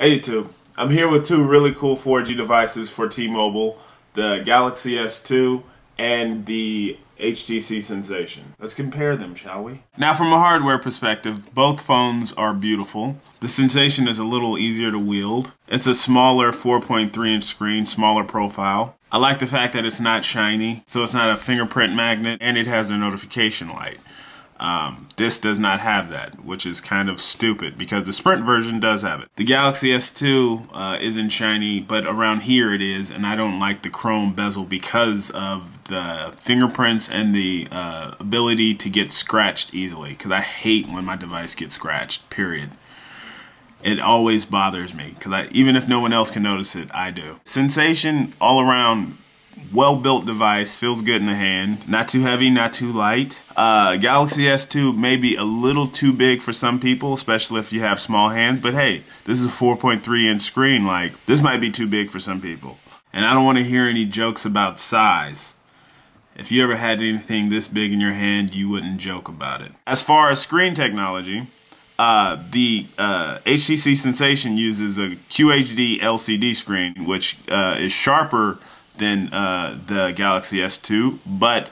Hey YouTube, I'm here with two really cool 4G devices for T-Mobile, the Galaxy S2 and the HTC Sensation. Let's compare them, shall we? Now from a hardware perspective, both phones are beautiful. The Sensation is a little easier to wield. It's a smaller 4.3 inch screen, smaller profile. I like the fact that it's not shiny, so it's not a fingerprint magnet, and it has the notification light. Um, this does not have that, which is kind of stupid because the Sprint version does have it. The Galaxy S2 uh, isn't shiny, but around here it is, and I don't like the chrome bezel because of the fingerprints and the uh, ability to get scratched easily. Because I hate when my device gets scratched, period. It always bothers me because even if no one else can notice it, I do. Sensation all around well-built device, feels good in the hand. Not too heavy, not too light. Uh, Galaxy S2 may be a little too big for some people, especially if you have small hands. But hey, this is a 4.3 inch screen. Like, this might be too big for some people. And I don't want to hear any jokes about size. If you ever had anything this big in your hand, you wouldn't joke about it. As far as screen technology, uh, the uh, HTC Sensation uses a QHD LCD screen, which uh, is sharper than uh, the Galaxy S2, but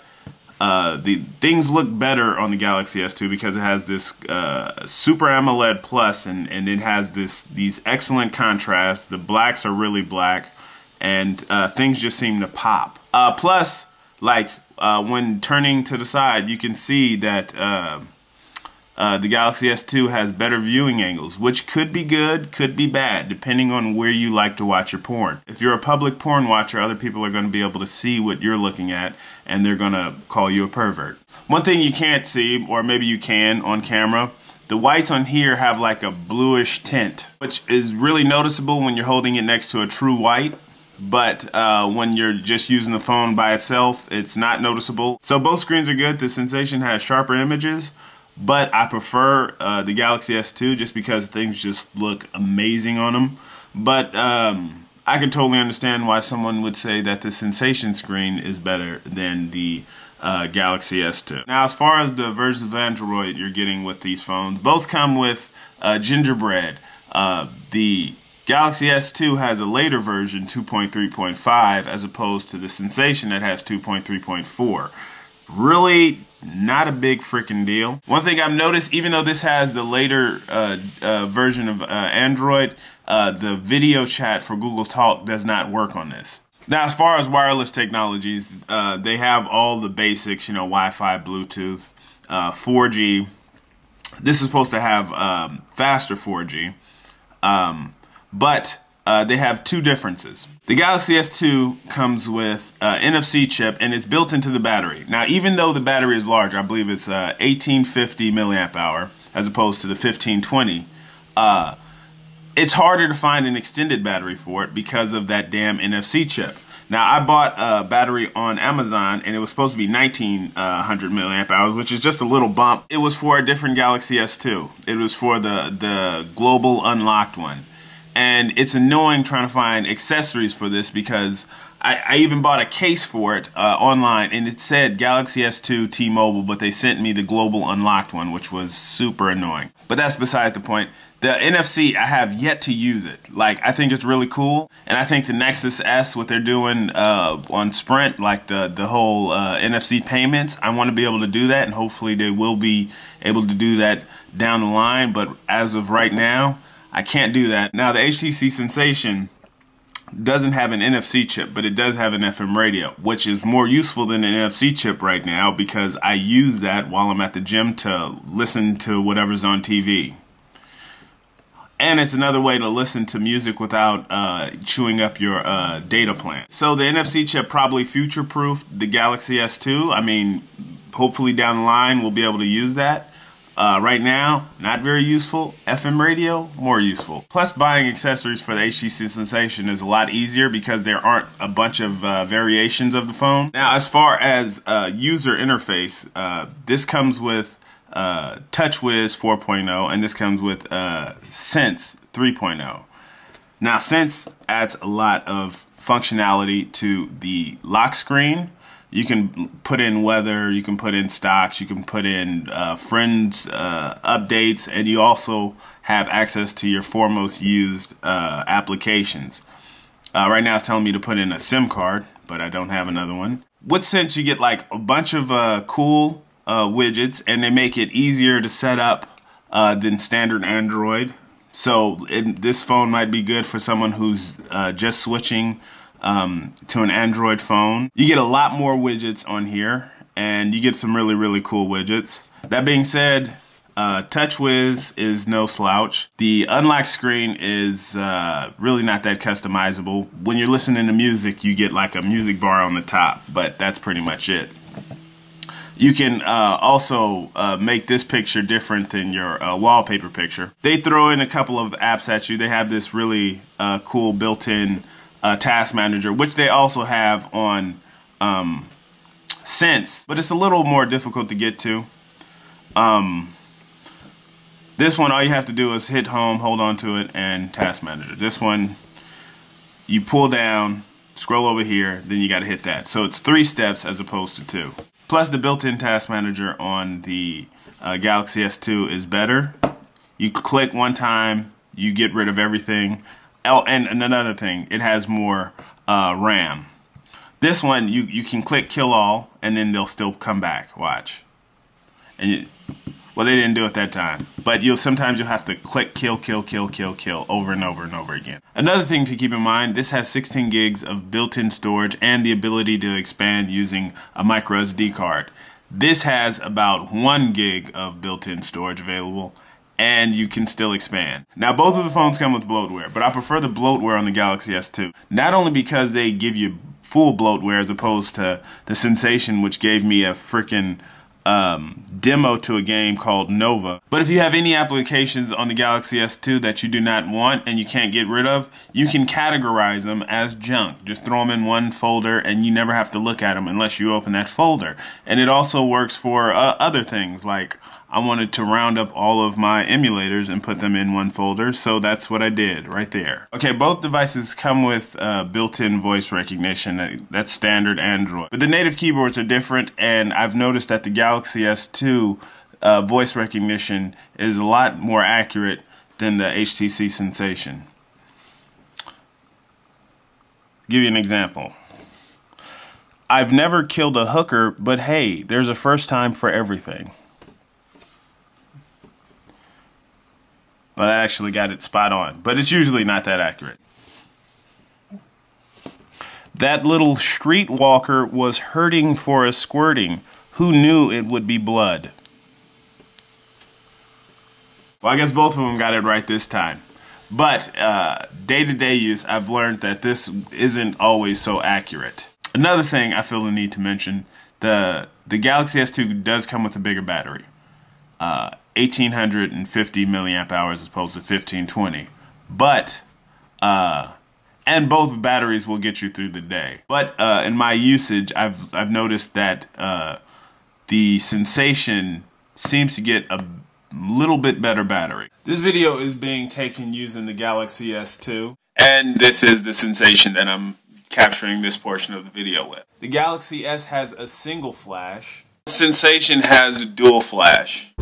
uh, the things look better on the Galaxy S2 because it has this uh, Super AMOLED Plus, and and it has this these excellent contrasts. The blacks are really black, and uh, things just seem to pop. Uh, plus, like uh, when turning to the side, you can see that uh, the Galaxy S2 has better viewing angles, which could be good, could be bad, depending on where you like to watch your porn. If you're a public porn watcher, other people are going to be able to see what you're looking at, and they're going to call you a pervert. One thing you can't see, or maybe you can on camera, the whites on here have like a bluish tint, which is really noticeable when you're holding it next to a true white but uh, when you're just using the phone by itself, it's not noticeable. So both screens are good. The Sensation has sharper images, but I prefer uh, the Galaxy S2 just because things just look amazing on them. But um, I can totally understand why someone would say that the Sensation screen is better than the uh, Galaxy S2. Now, as far as the versions of Android you're getting with these phones, both come with uh, Gingerbread. Uh, the Galaxy S2 has a later version, 2.3.5, as opposed to the Sensation that has 2.3.4. Really not a big freaking deal. One thing I've noticed, even though this has the later uh, uh, version of uh, Android, uh, the video chat for Google Talk does not work on this. Now, as far as wireless technologies, uh, they have all the basics, you know, Wi-Fi, Bluetooth, 4G. Uh, this is supposed to have um, faster 4G, um, but uh, they have two differences. The Galaxy S2 comes with uh, NFC chip and it's built into the battery. Now, even though the battery is large, I believe it's uh, 1850 milliamp hour as opposed to the 1520. Uh, it's harder to find an extended battery for it because of that damn NFC chip. Now, I bought a battery on Amazon and it was supposed to be 1900 uh, milliamp hours, which is just a little bump. It was for a different Galaxy S2. It was for the, the global unlocked one and it's annoying trying to find accessories for this because I, I even bought a case for it uh, online and it said Galaxy S2 T-Mobile, but they sent me the global unlocked one, which was super annoying. But that's beside the point. The NFC, I have yet to use it. Like, I think it's really cool, and I think the Nexus S, what they're doing uh, on Sprint, like the the whole uh, NFC payments, I want to be able to do that, and hopefully they will be able to do that down the line. But as of right now, I can't do that. Now the HTC Sensation doesn't have an NFC chip, but it does have an FM radio, which is more useful than an NFC chip right now because I use that while I'm at the gym to listen to whatever's on TV. And it's another way to listen to music without uh, chewing up your uh, data plan. So the NFC chip probably future-proofed the Galaxy S2. I mean, hopefully down the line we'll be able to use that. Uh, right now, not very useful. FM radio, more useful. Plus, buying accessories for the HTC Sensation is a lot easier because there aren't a bunch of uh, variations of the phone. Now, as far as uh, user interface, uh, this comes with uh, TouchWiz 4.0 and this comes with uh, Sense 3.0. Now, Sense adds a lot of functionality to the lock screen You can put in weather, you can put in stocks, you can put in uh, friends uh, updates, and you also have access to your four most used uh, applications. Uh, right now, it's telling me to put in a SIM card, but I don't have another one. With Sense, you get like a bunch of uh, cool uh, widgets, and they make it easier to set up than standard Android. So it, this phone might be good for someone who's just switching um, to an Android phone. You get a lot more widgets on here and you get some really, really cool widgets. That being said, uh, TouchWiz is no slouch. The unlock screen is uh, really not that customizable. When you're listening to music, you get like a music bar on the top, but that's pretty much it. You can uh, also uh, make this picture different than your uh, wallpaper picture. They throw in a couple of apps at you. They have this really uh, cool built-in uh, Task Manager, which they also have on um, Sense, but it's a little more difficult to get to. Um, this one, all you have to do is hit home, hold on to it, and Task Manager. This one, you pull down, scroll over here, then you got to hit that. So it's three steps as opposed to two. Plus, the built-in Task Manager on the uh, Galaxy S2 is better. You click one time, you get rid of everything. Oh, and, and another thing, it has more uh, RAM. This one, you, you can click kill all, and then they'll still come back. Watch. And you, well, they didn't do it that time. But you'll sometimes you'll have to click kill, kill, kill, kill, kill over and over and over again. Another thing to keep in mind, this has 16 gigs of built-in storage and the ability to expand using a micro SD card. This has about one gig of built-in storage available and you can still expand. Now both of the phones come with bloatware, but I prefer the bloatware on the Galaxy S2. Not only because they give you full bloatware as opposed to the Sensation which gave me a freaking um, demo to a game called Nova. But if you have any applications on the Galaxy S2 that you do not want and you can't get rid of, you can categorize them as junk. Just throw them in one folder and you never have to look at them unless you open that folder. And it also works for uh, other things like I wanted to round up all of my emulators and put them in one folder, so that's what I did right there. Okay, both devices come with uh, built-in voice recognition. That's standard Android. But the native keyboards are different, and I've noticed that the Galaxy S2 uh, voice recognition is a lot more accurate than the HTC Sensation. give you an example. I've never killed a hooker, but hey, there's a first time for everything. Well, that actually got it spot on, but it's usually not that accurate. That little street walker was hurting for a squirting. Who knew it would be blood? Well, I guess both of them got it right this time. But day to day use, I've learned that this isn't always so accurate. Another thing I feel the need to mention the the Galaxy S2 does come with a bigger battery. Uh, 1850 milliamp hours as opposed to 1520. But, uh, and both batteries will get you through the day. But uh, in my usage, I've I've noticed that uh, the sensation seems to get a little bit better battery. This video is being taken using the Galaxy S2, and this is the sensation that I'm capturing this portion of the video with. The Galaxy S has a single flash. Sensation has a dual flash.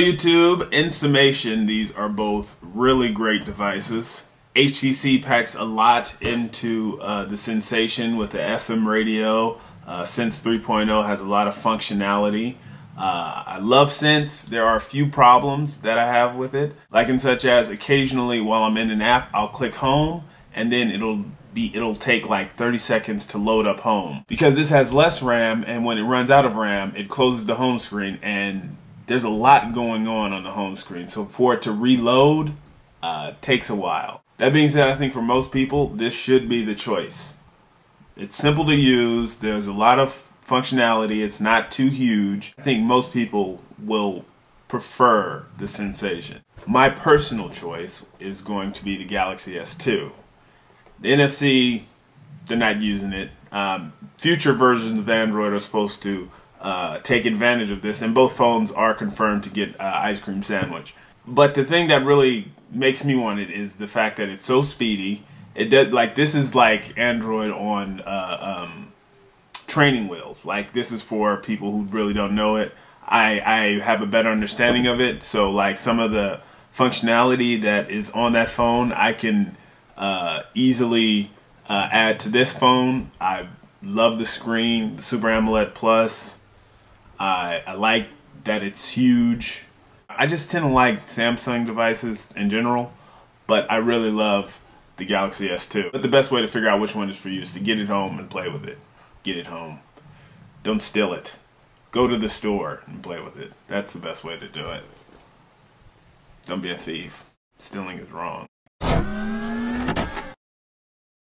YouTube, in summation, these are both really great devices. HTC packs a lot into uh, the Sensation with the FM radio. Uh, Sense 3.0 has a lot of functionality. Uh, I love Sense. There are a few problems that I have with it, like in such as occasionally while I'm in an app, I'll click home and then it'll be it'll take like 30 seconds to load up home because this has less RAM and when it runs out of RAM, it closes the home screen and there's a lot going on on the home screen. So for it to reload uh, takes a while. That being said, I think for most people, this should be the choice. It's simple to use. There's a lot of functionality. It's not too huge. I think most people will prefer the Sensation. My personal choice is going to be the Galaxy S2. The NFC, they're not using it. Um, future versions of Android are supposed to uh, take advantage of this, and both phones are confirmed to get uh, ice cream sandwich. But the thing that really makes me want it is the fact that it's so speedy. It does like this is like Android on uh, um, training wheels. Like this is for people who really don't know it. I I have a better understanding of it, so like some of the functionality that is on that phone, I can uh, easily uh, add to this phone. I love the screen, the Super AMOLED Plus. I, I like that it's huge. I just tend to like Samsung devices in general, but I really love the Galaxy S2. But the best way to figure out which one is for you is to get it home and play with it. Get it home. Don't steal it. Go to the store and play with it. That's the best way to do it. Don't be a thief. Stealing is wrong.